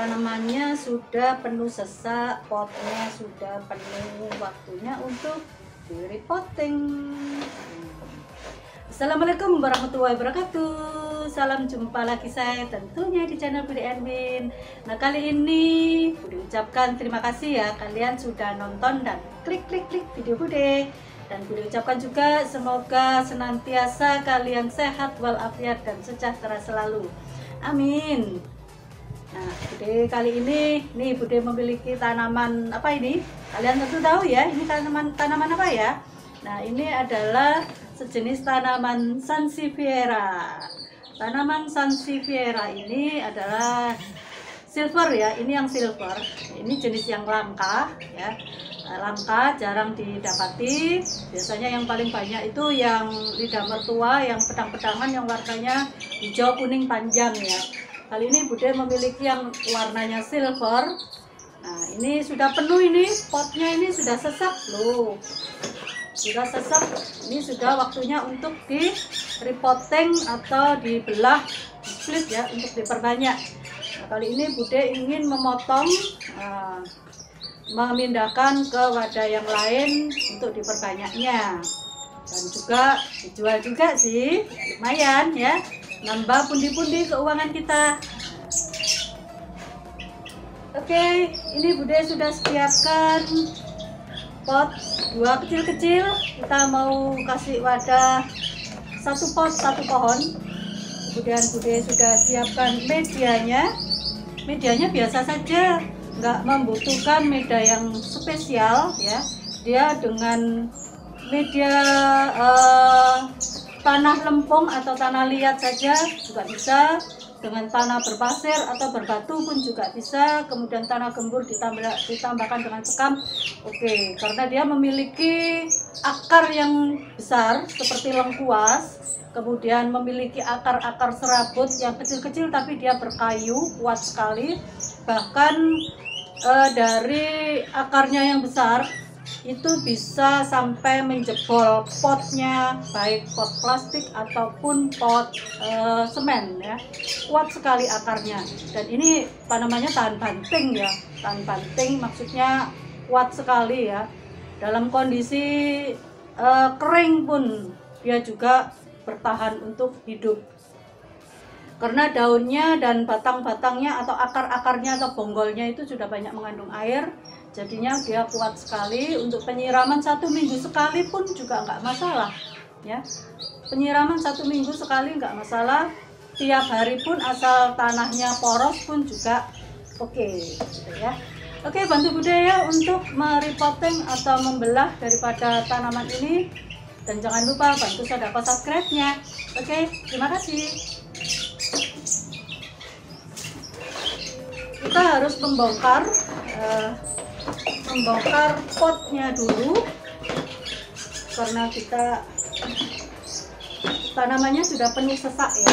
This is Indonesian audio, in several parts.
tanamannya sudah penuh sesak, potnya sudah penuh, waktunya untuk repotting. Assalamualaikum warahmatullahi wabarakatuh. Salam jumpa lagi saya tentunya di channel Budi Erwin. Nah kali ini Budi ucapkan terima kasih ya kalian sudah nonton dan klik klik klik video Bude. Dan Budi ucapkan juga semoga senantiasa kalian sehat walafiat dan sejahtera selalu. Amin. Nah, Bude kali ini, nih Bude memiliki tanaman apa ini? Kalian tentu tahu ya, ini tanaman tanaman apa ya? Nah, ini adalah sejenis tanaman Sansevieria. Tanaman Sansevieria ini adalah silver ya, ini yang silver. Ini jenis yang langka ya. Nah, Langka, jarang didapati. Biasanya yang paling banyak itu yang lidah mertua, yang pedang-pedangan, yang warnanya hijau kuning panjang ya. Kali ini Bude memiliki yang warnanya silver. Nah, ini sudah penuh ini, potnya ini sudah sesak loh. Sudah sesak, ini sudah waktunya untuk di repotting atau dibelah, split ya, untuk diperbanyak. Nah, kali ini Bude ingin memotong, nah, memindahkan ke wadah yang lain untuk diperbanyaknya dan juga dijual juga sih lumayan ya nambah pundi-pundi keuangan kita. Oke ini Bude sudah siapkan pot dua kecil-kecil. Kita mau kasih wadah satu pot satu pohon. Kemudian Bude sudah siapkan medianya. Medianya biasa saja nggak membutuhkan media yang spesial ya. Dia dengan media eh, tanah lempung atau tanah liat saja juga bisa. Dengan tanah berpasir atau berbatu pun juga bisa. Kemudian tanah gembur ditambah, ditambahkan dengan sekam. Oke karena dia memiliki akar yang besar seperti lengkuas kemudian memiliki akar-akar serabut yang kecil-kecil tapi dia berkayu kuat sekali. Bahkan eh, dari akarnya yang besar itu bisa sampai menjebol potnya baik pot plastik ataupun pot eh, semen ya. Kuat sekali akarnya. Dan ini tanamannya tahan banting ya. Tahan banting maksudnya kuat sekali ya. Dalam kondisi eh, kering pun dia juga bertahan untuk hidup. Karena daunnya dan batang-batangnya atau akar-akarnya atau bonggolnya itu sudah banyak mengandung air jadinya dia kuat sekali. Untuk penyiraman satu minggu sekali pun juga nggak masalah ya. Penyiraman satu minggu sekali nggak masalah. Tiap hari pun asal tanahnya poros pun juga oke gitu ya. Oke bantu budaya untuk merepotting atau membelah daripada tanaman ini. Dan jangan lupa bantu saya dapat subscribe-nya. Oke terima kasih. Kita harus membongkar eh, membongkar potnya dulu. Karena kita tanamannya sudah penuh sesak ya.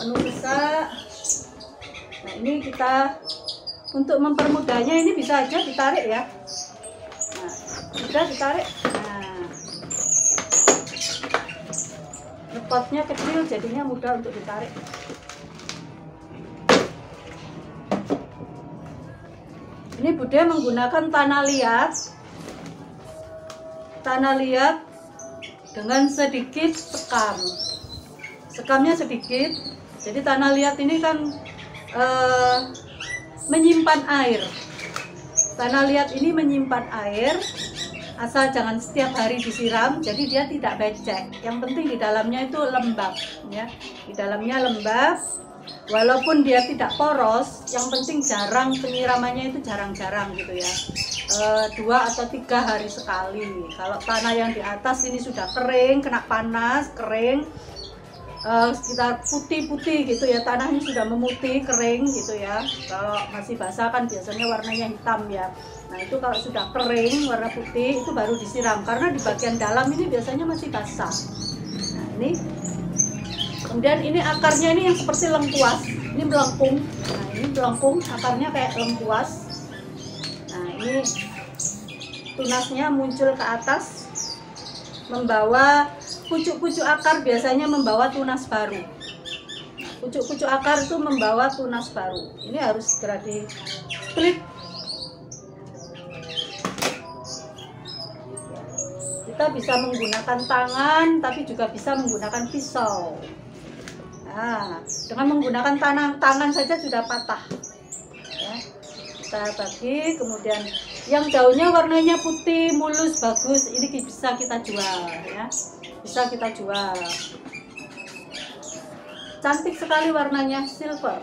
Penuh sesak. Nah ini kita untuk mempermudahnya ini bisa aja ditarik ya. Nah ditarik. Nah. Potnya kecil jadinya mudah untuk ditarik ini Bude menggunakan tanah liat. Tanah liat dengan sedikit sekam. Sekamnya sedikit. Jadi tanah liat ini kan eh, menyimpan air. Tanah liat ini menyimpan air asal jangan setiap hari disiram jadi dia tidak becek. Yang penting di dalamnya itu lembab ya. Di dalamnya lembab walaupun dia tidak poros yang penting jarang penyiramannya itu jarang-jarang gitu ya. E, dua atau tiga hari sekali. Kalau tanah yang di atas ini sudah kering kena panas kering uh, sekitar putih-putih gitu ya. Tanahnya sudah memutih kering gitu ya. Kalau masih basah kan biasanya warnanya hitam ya. Nah itu kalau sudah kering warna putih itu baru disiram. Karena di bagian dalam ini biasanya masih basah. Nah ini kemudian ini akarnya ini yang seperti lengkuas. Ini melengkung nah ini melengkung akarnya kayak lengkuas. Nah ini tunasnya muncul ke atas membawa pucuk-pucuk akar biasanya membawa tunas baru. Pucuk-pucuk akar itu membawa tunas baru. Ini harus segera di split. Kita bisa menggunakan tangan tapi juga bisa menggunakan pisau Nah, dengan menggunakan tangan tangan saja sudah patah. Ya. Kita bagi, kemudian yang daunnya warnanya putih, mulus, bagus, ini bisa kita jual, ya. Bisa kita jual. Cantik sekali warnanya silver.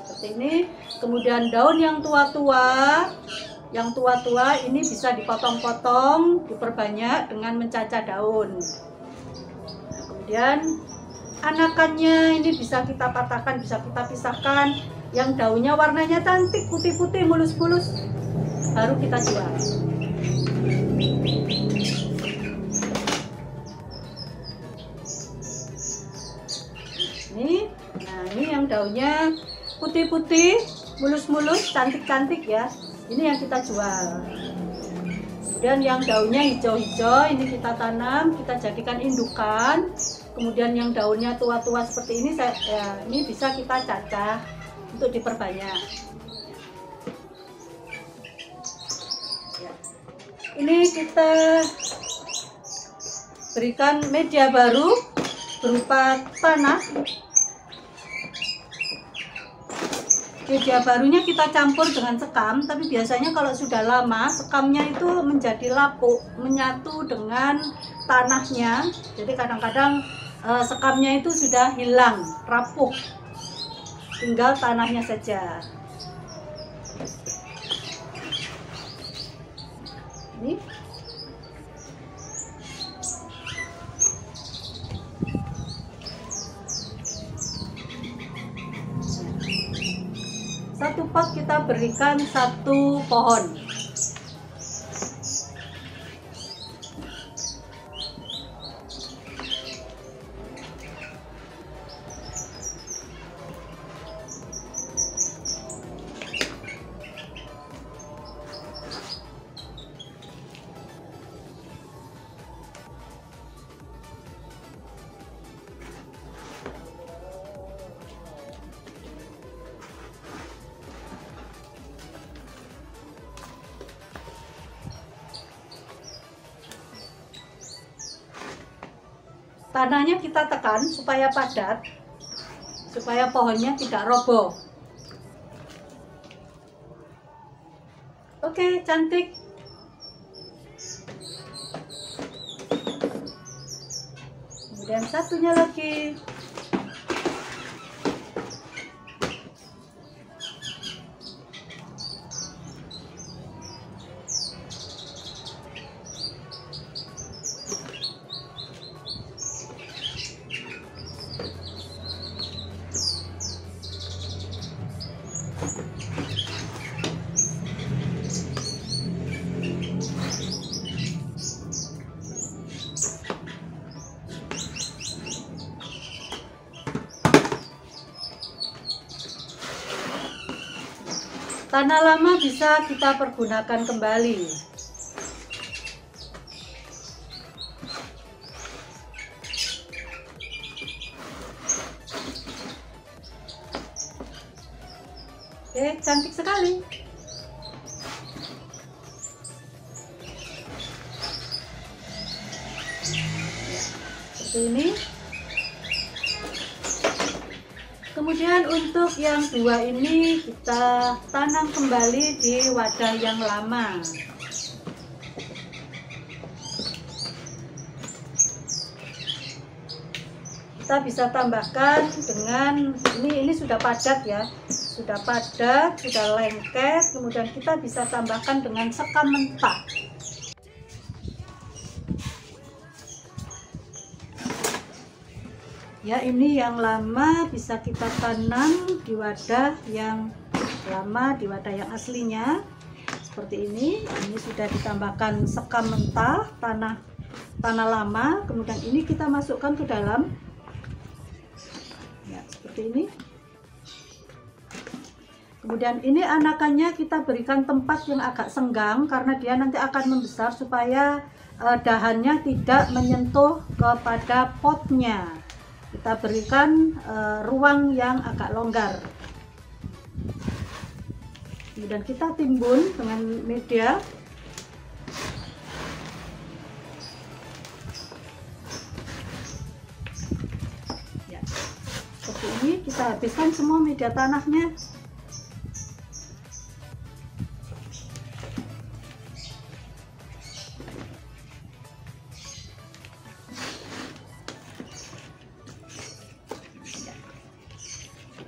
seperti ini. Kemudian daun yang tua-tua, yang tua-tua ini bisa dipotong-potong, diperbanyak dengan mencacah daun kemudian anakannya ini bisa kita patahkan bisa kita pisahkan. Yang daunnya warnanya cantik putih-putih mulus-mulus baru kita jual. Ini nah ini yang daunnya putih-putih mulus-mulus cantik-cantik ya. Ini yang kita jual. Kemudian yang daunnya hijau-hijau ini kita tanam kita jadikan indukan kemudian yang daunnya tua-tua seperti ini saya ya, ini bisa kita cacah untuk diperbanyak ya. ini kita berikan media baru berupa tanah media barunya kita campur dengan sekam tapi biasanya kalau sudah lama sekamnya itu menjadi lapuk menyatu dengan tanahnya jadi kadang-kadang uh, sekamnya itu sudah hilang, rapuh. Tinggal tanahnya saja. Ini satu pot kita berikan satu pohon tanahnya kita tekan supaya padat supaya pohonnya tidak roboh. Oke cantik. Kemudian satunya lagi Tanah lama bisa kita pergunakan kembali. Oke, cantik sekali. Untuk yang dua ini kita tanam kembali di wadah yang lama. Kita bisa tambahkan dengan ini ini sudah padat ya. Sudah padat sudah lengket kemudian kita bisa tambahkan dengan sekam mentah ya ini yang lama bisa kita tanam di wadah yang lama di wadah yang aslinya. Seperti ini ini sudah ditambahkan sekam mentah tanah tanah lama. Kemudian ini kita masukkan ke dalam. Ya seperti ini. Kemudian ini anakannya kita berikan tempat yang agak senggang karena dia nanti akan membesar supaya uh, dahannya tidak menyentuh kepada potnya kita berikan uh, ruang yang agak longgar. Kemudian kita timbun dengan media. Ya, seperti ini kita habiskan semua media tanahnya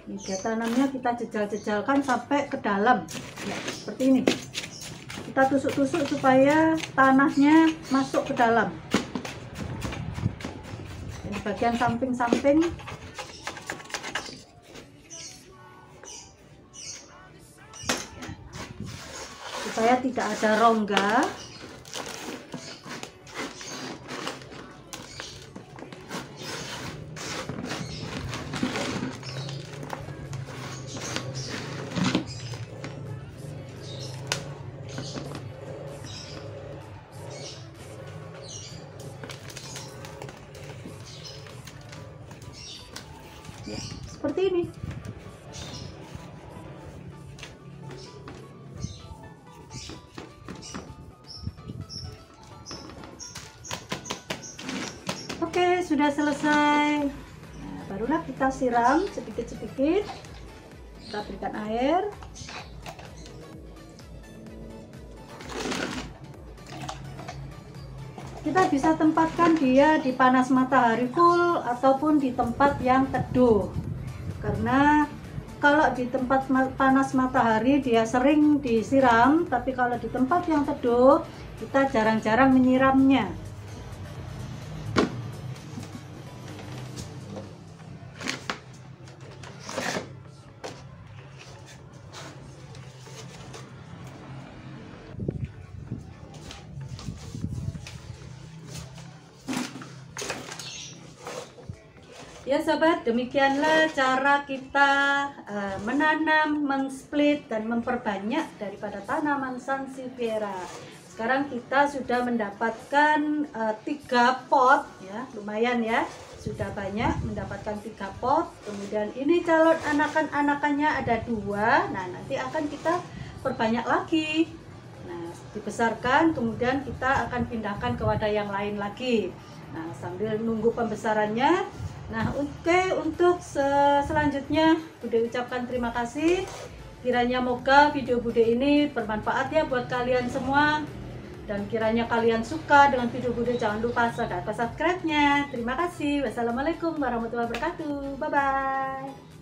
media tanamnya kita jejal-jejalkan sampai ke dalam. Ya, seperti ini. Kita tusuk-tusuk supaya tanahnya masuk ke dalam. Ini bagian samping-samping. Supaya tidak ada rongga sudah selesai. Nah, barulah kita siram sedikit-sedikit. Kita berikan air. Kita bisa tempatkan dia di panas matahari full ataupun di tempat yang teduh. Karena kalau di tempat panas matahari dia sering disiram tapi kalau di tempat yang teduh kita jarang-jarang menyiramnya demikianlah cara kita uh, menanam, mensplit dan memperbanyak daripada tanaman Sansevieria. Sekarang kita sudah mendapatkan uh, tiga pot, ya lumayan ya, sudah banyak mendapatkan tiga pot. Kemudian ini calon anakan-anakannya ada dua. Nah nanti akan kita perbanyak lagi. Nah dibesarkan, kemudian kita akan pindahkan ke wadah yang lain lagi. Nah sambil nunggu pembesarannya Nah, oke okay, untuk selanjutnya Bude ucapkan terima kasih. Kiranya moga video Bude ini bermanfaat ya buat kalian semua. Dan kiranya kalian suka dengan video Bude, jangan lupa subscribe-nya. Terima kasih. Wassalamualaikum warahmatullahi wabarakatuh. Bye-bye.